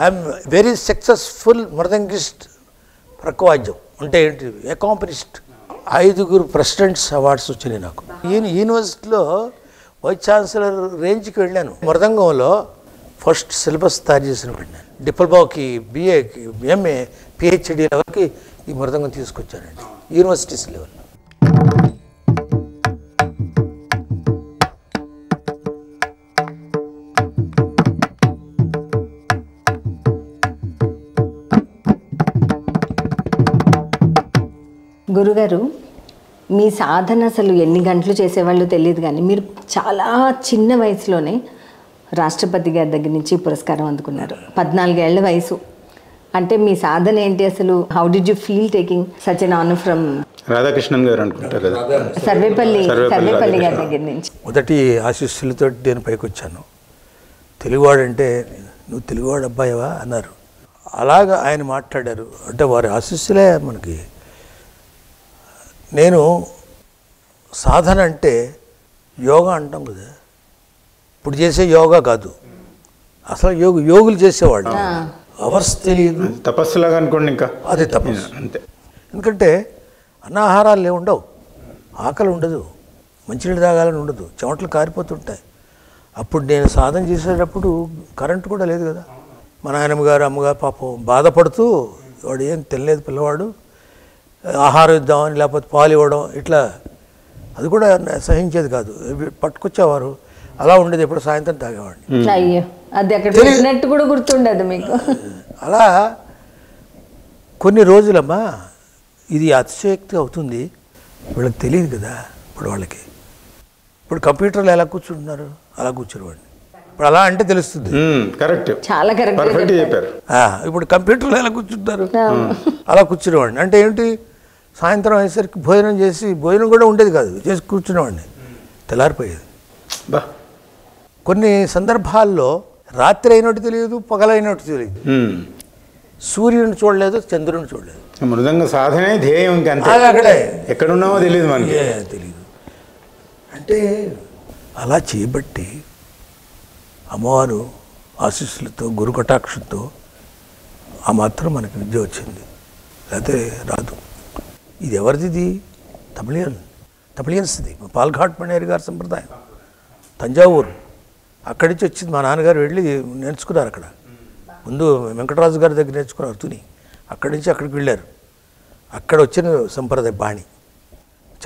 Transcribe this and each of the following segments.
I'm very successful mridangist ప్రకవాద్యం. అంటే ఏంటి? ఎకాంపనిస్ట్ ఐదుగురు ప్రెసిడెంట్స్ అవార్డ్స్ వచ్చినాయి నాకు. ఈయన యూనివర్సిటీలో వైస్ ఛాన్సలర్ రేంజ్కి వెళ్ళాను. మృదంగంలో ఫస్ట్ సిలబస్ తయారు చేసిన వాడిని డిప్లొమాకి బీఏకి ఎంఏ పిహెచ్డి లెవెల్కి ఈ మృదంగం తీసుకొచ్చానండి. Universities level. మీ సాధన అసలు ఎన్ని గంటలు చేసేవాళ్ళు తెలియదు కానీ మీరు చాలా చిన్న వయసులోనే రాష్ట్రపతి గారి దగ్గర నుంచి పురస్కారం అందుకున్నారు. పద్నాలుగేళ్ళ వయసు. అంటే మీ సాధన ఏంటి అసలు? How did you feel taking such an honour from Radhakrishnan గారు అనుకుంటారు కదా? సర్వేపల్లి సర్వేపల్లి గారి. దగ్గర నుంచి. మొదటి ఆశీస్సులతో నేను పైకి వచ్చాను తెలుగువాడంటే నువ్వు తెలుగువాడు అబ్బాయివా? అన్నారు. అలాగా ఆయన మాట్లాడారు. అంటే వారి ఆశీస్సులే మనకి నేను సాధన అంటే యోగా అంటాం కదా. ఇప్పుడు చేసే యోగా కాదు. అసలు యోగు యోగులు చేసేవాళ్ళు. అవర్స్ తెలియదు తపస్సులాగా అనుకోండి ఇంకా. అది తపస్సు. అంతే. ఎందుకంటే అన్నాహారాలు లేవు ఉండవు. ఆకలి ఉండదు. మంచినీళ్ళు తాగాలని ఉండదు. చెమటలు కారిపోతుంటాయి. అప్పుడు నేను సాధన చేసేటప్పుడు కరెంట్ కూడా లేదు కదా. మా నాయనమ్మ గారు అమ్మగారు పాపం బాధపడుతూ వాడు ఏం తినలేదు పిల్లవాడు. ఆహారం ఇద్దామని లేకపోతే పాలు ఇవ్వడం ఇట్లా. అది కూడా సహించేది కాదు. పట్టుకొచ్చేవారు. అలా ఉండేది ఎప్పుడు సాయంత్రం తాగేవాడిని. అయ్యో. అది అక్కడ పెట్టినట్టు కూడా గుర్తుండదు మీకు. అలా కొన్ని రోజులమ్మా ఇది అతిశయోక్తి అవుతుంది. వీళ్ళకి తెలియదు కదా ఇప్పుడు వాళ్ళకి. ఇప్పుడు కంప్యూటర్లో ఎలా కూర్చుంటున్నారు? అలా కూర్చునేవాడిని. ఇప్పుడు అలా అంటే తెలుస్తుంది. కరెక్ట్. చాలా కరెక్ట్ పర్ఫెక్ట్ చెప్పారు. ఆ, ఇప్పుడు కంప్యూటర్లో ఎలా కూర్చుంటారు అలా కూర్చునేవాడిని. అంటే ఏంటి? సాయంత్రం అయ్యేసరికి భోజనం చేసి భోజనం కూడా ఉండేది కాదు చేసి కూర్చునేవాడిని. తెల్లారిపోయేది. బా. కొన్ని సందర్భాల్లో రాత్రి అయినట్టు తెలియదు పగలైనట్టు తెలియదు. సూర్యుని చూడలేదు చంద్రుని చూడలేదు. మృదంగ సాధనే ధ్యేయం అక్కడే. ఎక్కడున్నామో తెలియదు మనకి. తెలియదు అంటే అలా చేయబట్టి అమ్మవారు ఆశీస్సులతో గురు కటాక్షంతో ఆ మాత్రం మనకి విద్య వచ్చింది. లేకపోతే రాదు. ఇది ఎవరిది ఇది తమిళియన్. తమిళియన్స్ది. ఇది పాల్ఘాట్ మణేరి గారి సంప్రదాయం. తంజావూరు. అక్కడి నుంచి వచ్చింది. మా నాన్నగారు వెళ్ళి నేర్చుకున్నారు అక్కడ. ముందు వెంకటరాజు గారి దగ్గర నేర్చుకున్నారు తుని. అక్కడి నుంచి అక్కడికి వెళ్ళారు. అక్కడ వచ్చిన సంప్రదాయ బాణి.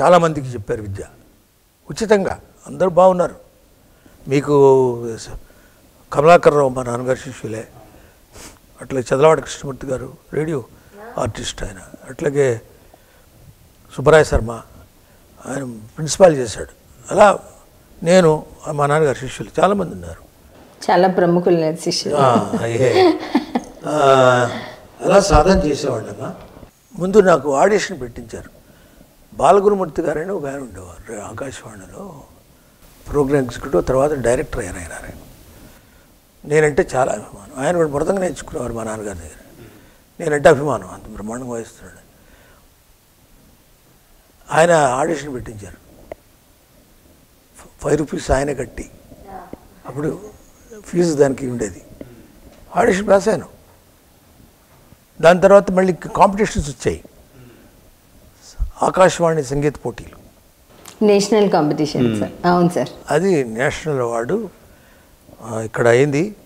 చాలామందికి చెప్పారు విద్య. ఉచితంగా. అందరూ బాగున్నారు. మీకు కమలాకర్రావు కమలాకర్ రావు మా నాన్నగారి శిష్యులే. అట్లాగే చదలవాడ కృష్ణమూర్తి గారు రేడియో ఆర్టిస్ట్ ఆయన. అట్లాగే సుబ్బరాయ శర్మ ఆయన ప్రిన్సిపాల్ చేశాడు. అలా నేను మా నాన్నగారి శిష్యులు చాలామంది ఉన్నారు. చాలా ప్రముఖులు శిష్యులు. అలా సాధన చేసేవాళ్ళమ్మా ముందు నాకు ఆడిషన్ పెట్టించారు. బాలగురుమూర్తి గారని ఒక ఆయన ఉండేవారు ఆకాశవాణిలో. ప్రోగ్రామ్ ఎగ్జిక్యూటివ్ తర్వాత డైరెక్టర్ అయిన ఆయన. ఆయన నేనంటే చాలా అభిమానం. ఆయన కూడా మృతంగా నేర్చుకునేవారు మా నాన్నగారి దగ్గర. నేనంటే అభిమానం అంత బ్రహ్మాండంగా వాయిస్తున్నాడు. ఆయన ఆడిషన్ పెట్టించారు. ఫైవ్ రూపీస్ ఆయన కట్టి. అప్పుడు ఫీజు దానికి ఉండేది. ఆడిషన్ పాస్ అయ్యాను దాని తర్వాత మళ్ళీ కాంపిటీషన్స్ వచ్చాయి. ఆకాశవాణి సంగీత పోటీలు. National competition sir. అవును సార్. అది నేషనల్ అవార్డు ఇక్కడ అయింది.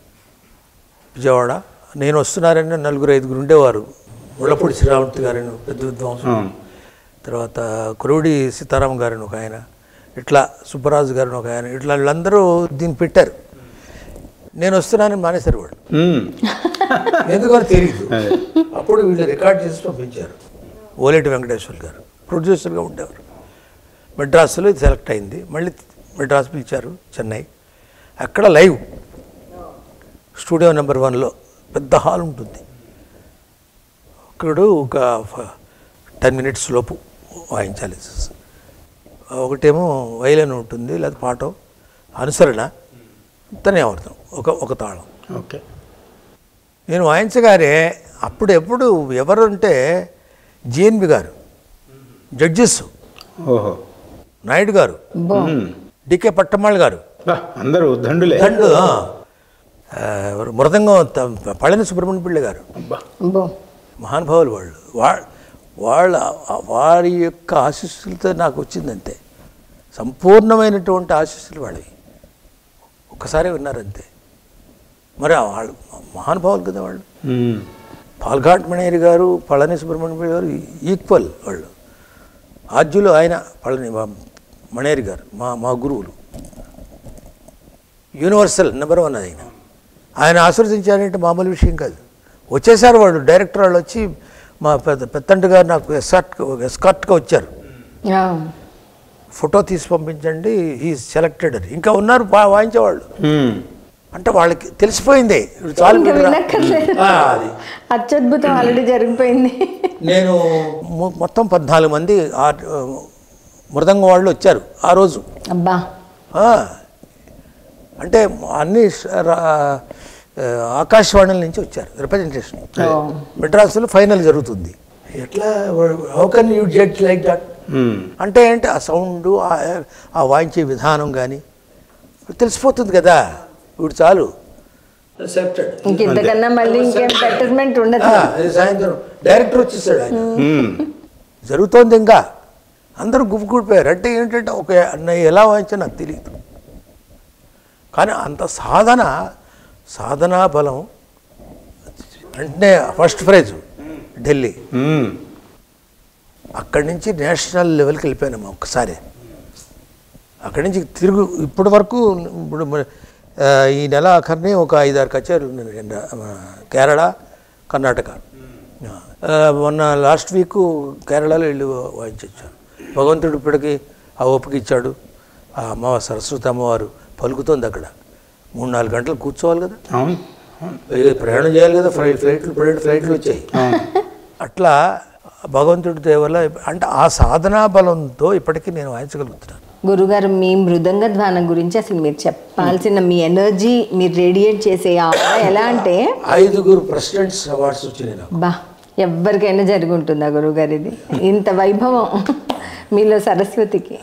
విజయవాడ. నేను వస్తున్నారని నలుగురు ఐదుగురు ఉండేవారు. ముళ్ళపూడి శ్రీరామూర్తి గారని పెద్ద విద్వాంసుడు అవును. తర్వాత కురుడి సీతారాం గారని ఒక ఆయన ఇట్లా సుబ్బరాజు గారని ఒక ఆయన ఇట్లా వీళ్ళందరూ దీన్ని పెట్టారు. నేను వస్తున్నానని మానేశారు వాళ్ళు. ఉమ్. ఎందుకో తెలియదు. అప్పుడు వీళ్ళు రికార్డ్ చేసి పంపించారు. ఓలేటి వెంకటేశ్వర్ గారు ప్రొడ్యూసర్గా ఉండేవారు. మెడ్రాస్లో ఇది సెలెక్ట్ అయింది. మళ్ళీ మెడ్రాస్ పిలిచారు చెన్నై. అక్కడ లైవ్. స్టూడియో నెంబర్ వన్లో పెద్ద హాల్ ఉంటుంది. అక్కడ ఒక టెన్ మినిట్స్ లోపు వాయించాలి. ఒకటేమో వైలన్ ఉంటుంది లేదా పాటో అనుసరణ. తనే అర్థం ఒక ఒక తాళం. ఓకే. నేను వాయించగానే అప్పుడు ఎప్పుడు ఎవరంటే జిఎన్బి గారు. జడ్జెస్. ఓహో. నాయుడు గారు. డికే పట్టమ్మాళ్ గారు. అందరూ దండులే. దండు? మృదంగం పళని సుబ్రహ్మణ్య పిళ్ళ గారు. మహానుభావులు వాళ్ళు. వా- వాళ్ళ వారి యొక్క ఆశీస్సులతో నాకు వచ్చిందంతే. సంపూర్ణమైనటువంటి ఆశీస్సులు వాళ్ళవి. ఒక్కసారి విన్నారంతే. మరి వాళ్ళు మహానుభావులు కదా వాళ్ళు. పాల్ఘాట్ మణేరి గారు పళని సుబ్రహ్మణ్య గారు ఈక్వల్ వాళ్ళు. ఆద్యులు ఆయన పళని మణేరి గారు మా మా గురువులు. యూనివర్సల్ నెంబర్ వన్ ఆయన. ఆయన ఆశీర్వదించారంటే మామూలు విషయం కాదు. వచ్చేసారు వాళ్ళు డైరెక్టర్ వాళ్ళు వచ్చి మా పెద్ద పెద్దంటి గారు నాకు ఎస్కాట్ ఎస్కాట్గా వచ్చారు. ఆ, ఫోటో తీసి పంపించండి ఈ సెలెక్టెడ్ అని. ఇంకా ఉన్నారు వాయించేవాళ్ళు. అంటే వాళ్ళకి తెలిసిపోయింది. అత్యద్భుతం ఆల్రెడీ జరిగిపోయింది. నేను మొ- మొత్తం పద్నాలుగు మంది మృదంగం వాళ్ళు వచ్చారు ఆ రోజు. అబ్బా. ఆ, అంటే అన్ని ఆకాశవాణిల నుంచి వచ్చారు రిప్రజెంటేషన్. మెడ్రాస్లో ఫైనల్ జరుగుతుంది. ఎట్లా how can you judge like that. అంటే ఏంటి ఆ సౌండ్ ఆ వాయించే విధానం కానీ తెలిసిపోతుంది కదా. ఇప్పుడు చాలు. సాయంత్రం. డైరెక్టర్ వచ్చేసాడు ఆయన. ఉమ్. జరుగుతోంది ఇంకా. అందరూ గుప్పుకూడిపోయారు అంటే ఏంటంటే ఒక ఎలా వాయించా నాకు తెలియదు కానీ అంత సాధన సాధనా బలం. అంటే ఫస్ట్ ప్రైజ్ ఢిల్లీ. అక్కడి నుంచి నేషనల్ లెవెల్కి వెళ్ళిపోయాను ఒక్కసారి. అక్కడి నుంచి తిరుగు ఇప్పటి వరకు ఇప్పుడు ఈ నెల ఆఖరిని ఒక ఐదారు కచేరీలు కేరళ కర్ణాటక. మొన్న లాస్ట్ వీక్ కేరళలో వెళ్ళి వాయించొచ్చాను భగవంతుడు ఇప్పటికి ఆ ఓపిక ఇచ్చాడు. ఆ అమ్మవారు సరస్వతి అమ్మవారు పలుకుతోంది అక్కడ. మూడు నాలుగు గంటలు కూర్చోవాలి కదా. అవును. ప్రయాణం చేయాలి కదా ఫ్లైట్ ఫ్లైట్లు ఫ్లైట్ ఫ్లైట్లు వచ్చాయి. అట్లా భగవంతుడి దయ వల్ల అంటే ఆ సాధనా బలంతో ఇప్పటికీ నేను వాయించగలుగుతున్నాను. గురుగారు మీ మృదంగ ధ్వానం గురించి అసలు మీరు చెప్పాల్సిన మీ ఎనర్జీ మీరు రేడియేట్ చేసే ఎలా అంటే ఐదుగురు ప్రెసిడెంట్స్ అవార్డ్స్ వచ్చినాయి బా ఎవరికైనా జరిగి ఉంటుందా గురుగారు ఇది? ఇంత వైభవం మీలో సరస్వతికి.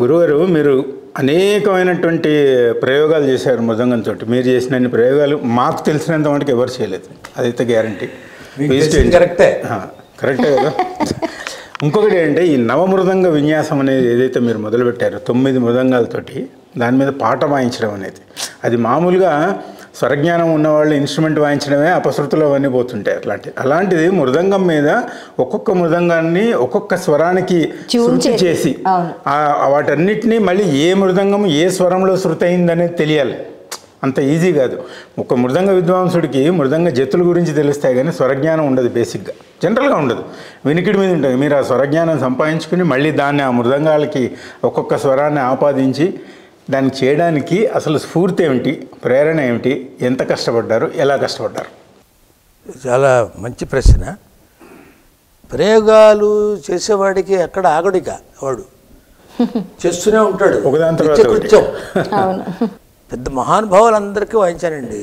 గురుగారు మీరు అనేకమైనటువంటి ప్రయోగాలు చేశారు మృదంగంతో మీరు చేసిన అన్ని ప్రయోగాలు మాకు తెలిసినంత మటుకు ఎవరు చేయలేదు. అదైతే గ్యారంటీ కరెక్టే. కరెక్టే కదా. ఇంకొకటి ఏంటంటే ఈ నవమృదంగ విన్యాసం అనేది ఏదైతే మీరు మొదలుపెట్టారో తొమ్మిది మృదంగాలతోటి దాని మీద పాట వాయించడం అనేది. అది మామూలుగా స్వరజ్ఞానం ఉన్నవాళ్ళు ఇన్స్ట్రుమెంట్ వాయించడమే అపశృతులు అవన్నీ పోతుంటాయి అట్లాంటి అలాంటిది మృదంగం మీద ఒక్కొక్క మృదంగాన్ని ఒక్కొక్క స్వరానికి శృతి చేసి. వాటన్నిటినీ మళ్ళీ ఏ మృదంగం ఏ స్వరంలో శృతి అయిందనేది తెలియాలి. అంత ఈజీ కాదు. ఒక మృదంగ విద్వాంసుడికి మృదంగ జతుల గురించి తెలుస్తాయి కానీ స్వరజ్ఞానం ఉండదు బేసిక్గా. జనరల్గా ఉండదు. వినికిడి మీద ఉంటుంది. మీరు ఆ స్వరజ్ఞానం సంపాదించుకుని మళ్ళీ దాన్ని ఆ మృదంగాలకి ఒక్కొక్క స్వరాన్ని ఆపాదించి దాన్ని చేయడానికి అసలు స్ఫూర్తి ఏమిటి? ప్రేరణ ఏమిటి? ఎంత కష్టపడ్డారు? ఎలా కష్టపడ్డారు? చాలా మంచి ప్రశ్న. ప్రయోగాలు చేసేవాడికి ఎక్కడ ఆగడిక వాడు. చేస్తూనే ఉంటాడు. కృత్యం. అవును. పెద్ద మహానుభావులందరికీ వాయించానండి.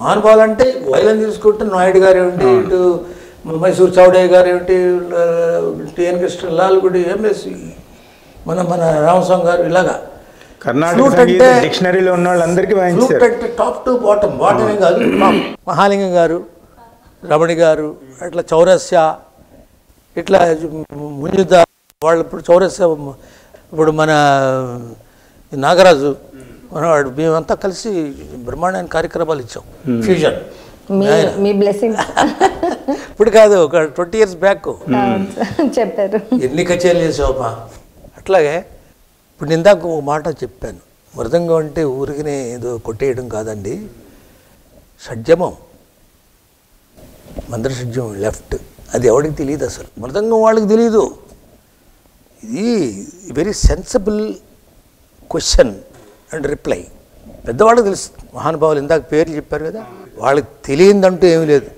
మహానుభావులు అంటే వైలన్ తీసుకుంటే నాయుడు గారు ఏమిటి ఇటు మైసూర్ చౌడయ్య గారు ఏమిటి టిఎన్ కృష్ణలాల్ గుడి ఎంఎస్ మన మన రామస్వామి గారు ఇలాగా కర్ణాటక డిక్షనరీలో ఉన్న వాళ్ళందరికీ ఫ్లూట్ వాయించారు. అంటే టాప్ టు బాటమ్ బాటమే కాదు మహాలింగం గారు రమణి గారు అట్లా చౌరస్య ఇట్లా ముంజుద వాళ్ళు ఇప్పుడు చౌరస్య ఇప్పుడు మన నాగరాజు మనవాడు మేమంతా కలిసి బ్రహ్మాండమైన కార్యక్రమాలు ఇచ్చాం ఫ్యూజన్ మీ మీ బ్లెస్సింగ్ ఇప్పుడు కాదు ఒక ట్వంటీ ఇయర్స్ బ్యాక్ చెప్పారు. ఎన్ని కచేరీలు చేసావమ్మా అట్లాగే ఇప్పుడు ఇందాక ఒక మాట చెప్పాను. మృదంగం అంటే ఊరికినే ఏదో కొట్టేయడం కాదండి. షడ్జమం. మంత్ర షడ్జమం లెఫ్ట్. అది ఎవరికి తెలియదు అసలు. మృదంగం వాళ్ళకి తెలియదు ఇది very sensible question and reply పెద్దవాళ్ళకి తెలుసు. మహానుభావులు ఇందాక పేర్లు చెప్పారు కదా. వాళ్ళకి తెలియదంటూ ఏమీ లేదు.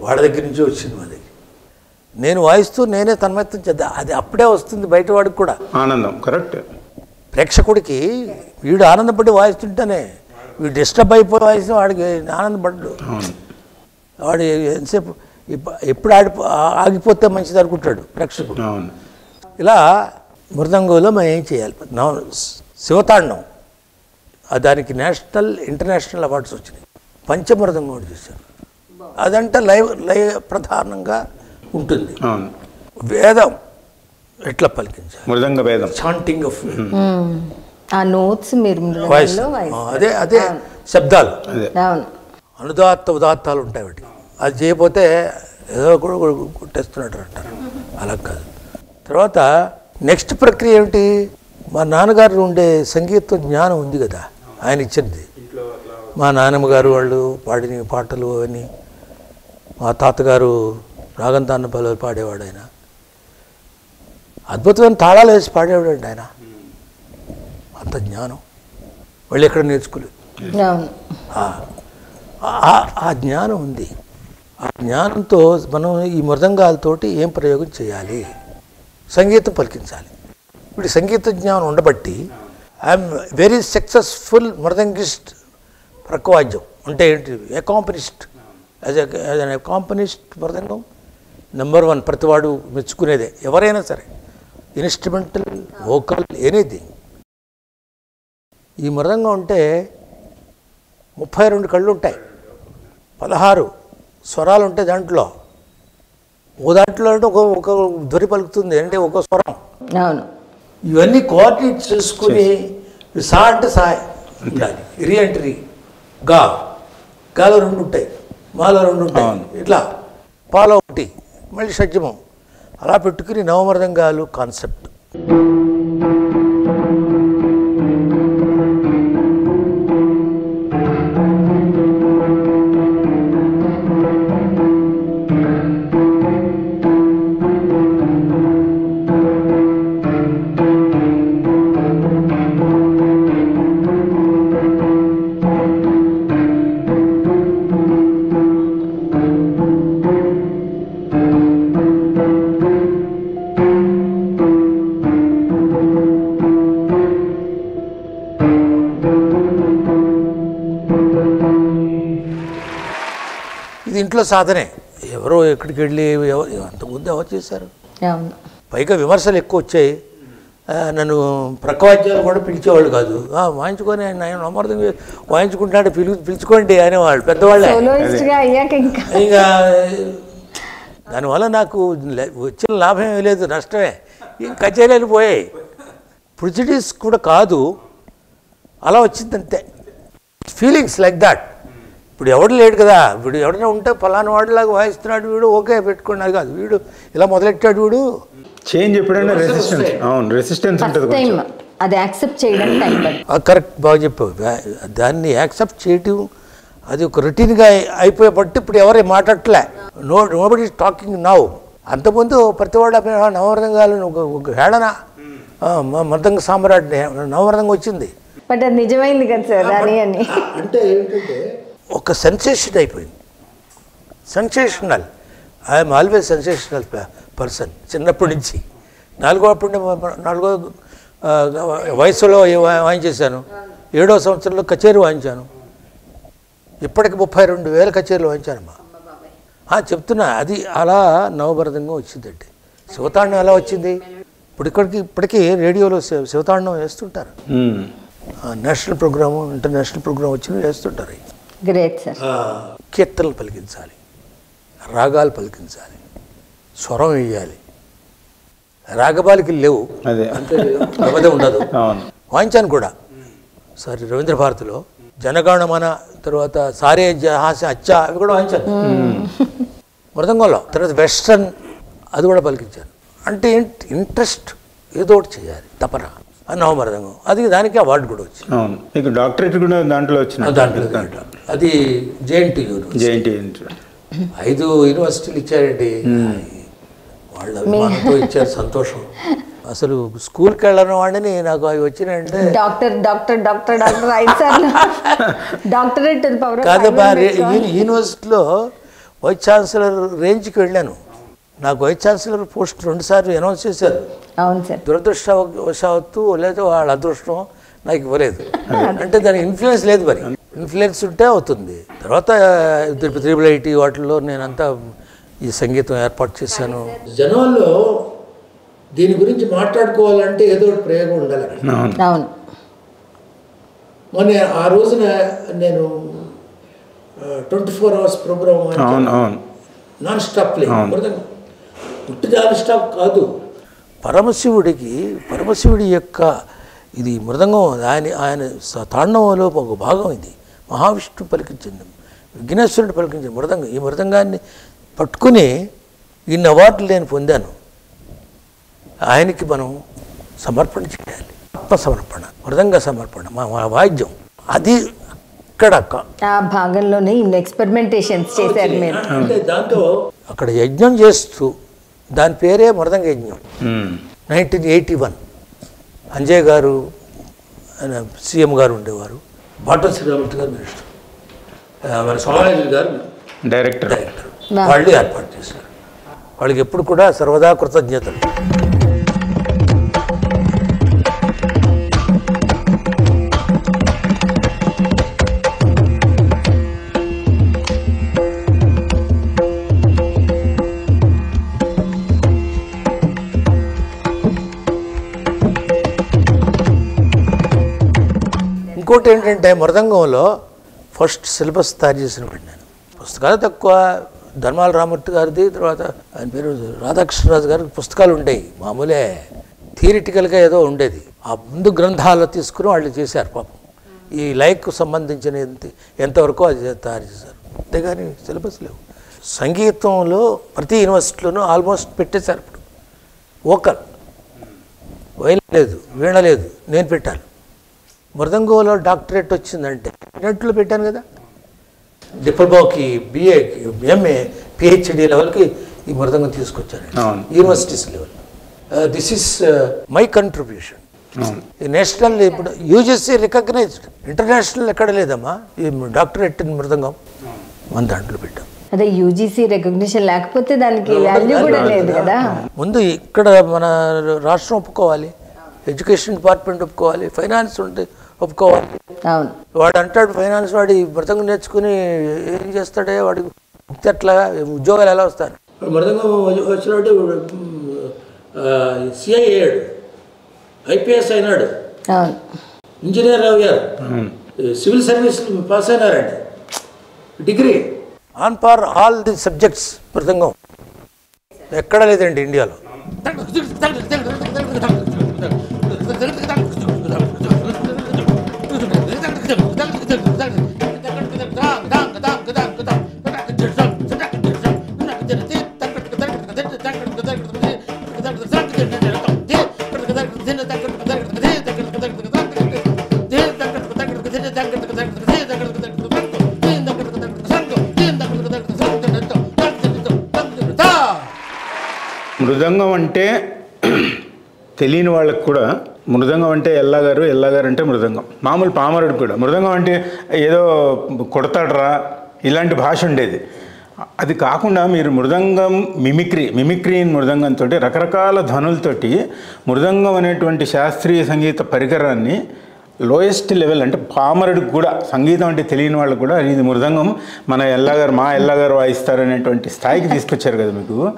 వాళ్ళ దగ్గర నుంచి వచ్చింది అది నేను వాయిస్తూ నేనే తన్మయత్వం చేద్దా అది అప్పుడే వస్తుంది బయట వాడికి కూడా. ఆనందం కరెక్ట్ ప్రేక్షకుడికి వీడు ఆనందపడి వాయిస్తుంటేనే వీడు డిస్టర్బ్ అయిపోయి వాయిస్తే వాడికి ఆనందపడ్డు. అవును. వాడు ఎంతసేపు ఇప్ప- ఎప్పుడు ఆడి ఆగిపోతే మంచిది అనుకుంటాడు ప్రేక్షకుడు. అవును. ఇలా మృదంగంలో మనం ఏం చేయాలి? నవ శివతాండం. ఆ దానికి నేషనల్ ఇంటర్నేషనల్ అవార్డ్స్ వచ్చినాయి. పంచమృదంగం కూడా చేశాను. అదంటే లైవ్ లైవ్ ప్రధానంగా ఉంటుంది. అవును. వేదం ఎట్లా పలికించాలి మృదంగ భేదం చాంటింగ్ ఆఫ్ ఆ నోట్స్ మీరు వాయిస్. అదే అదే శబ్దాలు. అనుదాత్త ఉదాత్తాలు ఉంటాయి వాటికి. అది చేయకపోతే ఏదో కూడా కొట్టేస్తున్నట్టు అంటారు అలా కాదు. తర్వాత నెక్స్ట్ ప్రక్రియ ఏమిటి? మా నాన్నగారు ఉండే సంగీత జ్ఞానం ఉంది కదా. ఆయన ఇచ్చింది. మా నాన్నమ్మ గారు వాళ్ళు పాడిన పాటలు అవన్నీ. మా తాతగారు రాగంతాన్న పల్లెలు పాడేవాడు ఆయన అద్భుతమైన తాళాలు వేసి పాడేవాడు ఆయన. అంత జ్ఞానం. వాళ్ళు ఎక్కడ నేర్చుకోలేదు. ఆ- జ్ఞానం ఉంది. ఆ జ్ఞానంతో మనం ఈ మృదంగాలతోటి ఏం ప్రయోగం చేయాలి? సంగీతం పలికించాలి. ఇప్పుడు సంగీత జ్ఞానం ఉండబట్టి ఐఎమ్ వెరీ సక్సెస్ఫుల్ మృదంగిస్ట్ ప్రకవాద్యం. అంటే ఏంటి? Accompanist as as an accompanist mridangam? Number one ప్రతివాడు మెచ్చుకునేదే. ఎవరైనా సరే ఇన్స్ట్రుమెంటల్ వోకల్ ఎనీథింగ్ ఈ మృదంగం ఉంటే ముప్పై రెండు కళ్ళు ఉంటాయి పదహారు స్వరాలు ఉంటాయి దాంట్లో. ఓ దాంట్లో అంటే ఒక ఒక ధ్వని పలుకుతుంది అంటే ఒక స్వరం. అవును. ఇవన్నీ కోఆర్డినేట్ చేసుకుని సా అంటే సా ఉండాలి. రీఎంట్రీ గా. గాలో రెండు ఉంటాయి మాలో రెండు ఉంటాయి. ఇట్లా. పాలో ఒకటి. మళ్ళీ షడ్జమం. అలా పెట్టుకుని నవమృదంగాలు కాన్సెప్ట్. ఇంట్లో సాధనే. ఎవరో ఎక్కడికి వెళ్ళి ఎవ- అంతకుముందు ఎవరు చేశారు? పైగా విమర్శలు ఎక్కువ వచ్చాయి. నన్ను ప్రకవాద్యాలు కూడా పిలిచేవాళ్ళు కాదు. "ఆ, వాయించుకొని ఆయన ఆయన నమ్మర్థం వాయించుకుంటున్నాడు పిలు పిలుచుకోండి అనేవాళ్ళు పెద్దవాళ్ళే. ఇంకా. ఇంకా దానివల్ల నాకు వచ్చిన లాభం ఏమీ లేదు నష్టమే. ఈ కచేరీలు పోయాయి. ప్రిజిడీస్ కూడా కాదు. అలా వచ్చింది అంతే ఫీలింగ్స్ లైక్ దాట్ ఇప్పుడు ఎవడు లేడు కదా ఇప్పుడు ఎవడైనా ఉంటే ఫలానా వాడిలాగా వాయిస్తున్నాడు వీడు ఓకే పెట్టుకోండి అది కాదు. వీడు ఇలా మొదలెట్టాడు వీడు? చేంజ్ ఎప్పుడైనా రెసిస్టెన్స్ అవును రెసిస్టెన్స్ ఉంటుంది అది యాక్సెప్ట్ పడుతుంది. కరెక్ట్ బాగా చెప్పావు దాన్ని యాక్సెప్ట్ చేయటం అది ఒక రొటీన్గా అయిపోయే బట్టి ఇప్పుడు ఎవరు మాట్లాడట్లే. నో నోబడి టాకింగ్ నౌ అంతకుముందు ప్రతివాడు నవరంగాలు ఒక ఒక హేళన మృదంగ సామ్రాట్ నవరంగం వచ్చింది. బట్ అది నిజమైంది కదా సార్ అని. అంటే ఏంటంటే ఒక సెన్సేషన్ అయిపోయింది. Sensational I'm always sensational person చిన్నప్పటి నుంచి. నాలుగో అప్పుడు నాలుగో వయసులో వాయించేశాను. ఏడో సంవత్సరంలో కచేరీ వాయించాను. ఇప్పటికి ముప్పై రెండు వేల కచేరీలు వాయించానమ్మా చెప్తున్నా అది అలా నవభరతంగా వచ్చిందండి. శివతాండం ఎలా వచ్చింది? ఇప్పుడు ఇక్కడికి ఇప్పటికీ రేడియోలో శివ శివతాండం వేస్తుంటారు. నేషనల్ ప్రోగ్రాము ఇంటర్నేషనల్ ప్రోగ్రామ్ వచ్చిన వేస్తుంటారు. గ్రేట్ సార్ కీర్తనలు పలికించాలి రాగాలు పలికించాలి స్వరం వేయాలి రాగబాలికి లేవు. అదే. అంతే ఉండదు. అవును. వాయించాను కూడా. సారీ రవీంద్ర భారతిలో జనగణమన తర్వాత సారే జహాస అచ్చా అవి కూడా వాయించాను. మృదంగంలో తర్వాత వెస్ట్రన్ అది కూడా పలికించాను. అంటే ఇంట్రెస్ట్ ఏదో ఒకటి చేయాలి తపన. నవమృదంగం అది దానికి అవార్డు కూడా వచ్చింది. అవును. మీకు డాక్టరేట్ కూడా దాంట్లో వచ్చిన దాంట్లో అది జేఎన్టీ యూనివర్సిటీ. జేఎన్టీ ఐదు యూనివర్సిటీలు ఇచ్చారండి. వాళ్ళ అభిమానంతో ఇచ్చారు సంతోషం. అసలు స్కూల్కి వెళ్ళని వాడిని నాకు అవి వచ్చినాయంటే డాక్టర్ డాక్టర్ డాక్టర్ డాక్టర్ ఐదు సార్లు. డాక్టరేట్ యూ- యూనివర్సిటీలో వైస్ ఛాన్సలర్ రేంజ్కి వెళ్ళాను. నాకు వైస్ ఛాన్సలర్ పోస్ట్ రెండుసార్లు అనౌన్స్ చేశారు. అవును సార్. దురదృష్టవశాత్తు లేదా వాళ్ళ అదృష్టం నాకు ఇవ్వలేదు. అంటే దానికి ఇన్ఫ్లుయెన్స్ లేదు మరి. ఇన్ఫ్లుయెన్స్ ఉంటే అవుతుంది. తర్వాత త్రిపుల్ ఐటీ వాటిల్లో నేనంతా ఈ సంగీతం ఏర్పాటు చేశాను. జనాల్లో దీని గురించి మాట్లాడుకోవాలంటే ఏదో ఒకటి ప్రయోగం ఉండాలి అవును. అవును. మొన్న ఆ రోజున నేను ట్వంటీ ఫోర్ అవర్స్ ప్రోగ్రామ్ అవును అవును. నాన్ స్టాప్ ప్లే అవును. మృదంగం పుట్టి నాన్ స్టాప్ కాదు. పరమశివుడికి పరమశివుడి యొక్క ఇది మృదంగం ఆయన ఆయన తాండవంలో ఒక భాగం ఇది. మహావిష్ణువు పలికించింది విఘ్నేశ్వరుడు పలికించిన మృదంగం. ఈ మృదంగాన్ని పట్టుకుని ఇన్ని అవార్డులు నేను పొందాను. ఆయనకి మనం సమర్పణ చేయాలి. ఆత్మ సమర్పణ మృదంగ సమర్పణ మా మా వాయిద్యం. అది ఇక్కడ క- ఆ భాగంలోనే ఇన్ని ఎక్స్పెరిమెంటేషన్స్ చేశారు మీరు. దాంతో అక్కడ యజ్ఞం చేస్తూ దాని పేరే మృదంగ యజ్ఞం. Nineteen eighty one. అంజయ్ గారు ఆయన సీఎం గారు ఉండేవారు. బాటం శ్రీరామూర్తి గారు మినిస్టర్. మన సోమాయాజు గారు డైరెక్టర్. డైరెక్టర్. వాళ్ళు ఏర్పాటు చేశారు. వాళ్ళకి ఎప్పుడు కూడా సర్వదా కృతజ్ఞతలు. ఇంకోటి ఏంటంటే మృదంగంలో ఫస్ట్ సిలబస్ తయారు చేసిన నేను. పుస్తకాలు తక్కువ ధర్మాల రామూర్తి గారిది తర్వాత ఆయన పేరు రాధాకృష్ణరాజు గారి పుస్తకాలు ఉండేవి. మామూలే థియరిటికల్గా ఏదో ఉండేది. ఆ ముందు గ్రంథాలు తీసుకుని వాళ్ళు చేశారు పాపం. ఈ లైక్ సంబంధించిన ఎంత- ఎంతవరకు అది తయారు చేశారు. అంతేగాని సిలబస్ లేవు. సంగీతంలో ప్రతి యూనివర్సిటీలోనూ ఆల్మోస్ట్ పెట్టేశారు ఇప్పుడు. ఓకల్ వైల్ లేదు వీణ లేదు నేను పెట్టాను మృదంగంలో డాక్టరేట్ వచ్చిందంటే నెట్లో పెట్టాను కదా. డిప్లొమాకి బిఏకి ఎంఏ పిహెచ్డి లెవెల్కి ఈ మృదంగం తీసుకొచ్చాను అవును. Universities level this is my contribution national ఇప్పుడు యూజీసీ రికగ్నైజ్డ్ ఇంటర్నేషనల్ ఎక్కడ లేదమ్మా. ఈ డాక్టరేట్ ఇన్ మృదంగం. మన దాంట్లో పెట్టాం. అదే యూజీసీ రికగ్నిషన్ లేకపోతే దానికి వాల్యూ కూడా లేదు కదా. ముందు ఇక్కడ మన రాష్ట్రం ఒప్పుకోవాలి. ఎడ్యుకేషన్ డిపార్ట్మెంట్ ఒప్పుకోవాలి. ఫైనాన్స్ ఉంటే ఒప్పుకోవాలి. అవును. వాడు అంటాడు ఫైనాన్స్ వాడి మృదంగం నేర్చుకుని ఏం చేస్తాడే? వాడి ముక్తి ఎట్లా? ఉద్యోగాలు ఎలా వస్తారు మృదంగం వచ్చినట్టు సిఐ అయ్యాడు. ఐపీఎస్ అయినాడు. అవును. ఇంజనీర్ అయ్యారు civil service pass అయినారండి. Degree. On for all the subjects మృదంగం. ఎక్కడ లేదండి ఇండియాలో. మృదంగం అంటే తెలియని వాళ్ళకి కూడా మృదంగం అంటే ఎల్లాగారు ఎల్లాగారు అంటే మృదంగం. మామూలు పామరుడు కూడా. మృదంగం అంటే ఏదో కొడతాడరా ఇలాంటి భాష ఉండేది. అది కాకుండా మీరు మృదంగం మిమిక్రీ మిమిక్రీ మృదంగంతో రకరకాల ధ్వనులతోటి మృదంగం అనేటువంటి శాస్త్రీయ సంగీత పరికరాన్ని లోయెస్ట్ లెవెల్ అంటే పామరుడికి కూడా సంగీతం అంటే తెలియని వాళ్ళకి కూడా ఇది మృదంగం. మన ఎల్లాగారు మా ఎల్లాగారు వాయిస్తారనేటువంటి స్థాయికి తీసుకొచ్చారు కదా మీకు.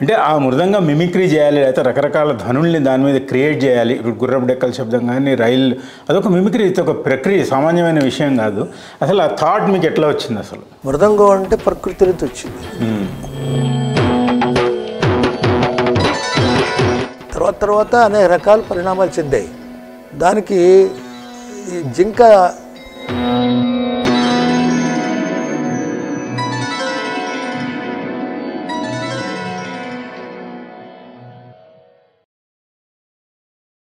అంటే ఆ మృదంగం మిమిక్రీ చేయాలి లేకపోతే రకరకాల ధ్వనుల్ని దాని మీద క్రియేట్ చేయాలి. ఇప్పుడు గుర్రపు డెక్కల శబ్దం కానీ రైలు అదొక మిమిక్రీ ఇది ఒక ప్రక్రియ సామాన్యమైన విషయం కాదు. అసలు ఆ థాట్ మీకు ఎట్లా వచ్చింది అసలు? మృదంగం అంటే ప్రకృతి నుంచి వచ్చింది. తర్వాత తర్వాత అనేక రకాల పరిణామాలు చెందాయి. దానికి ఈ జింక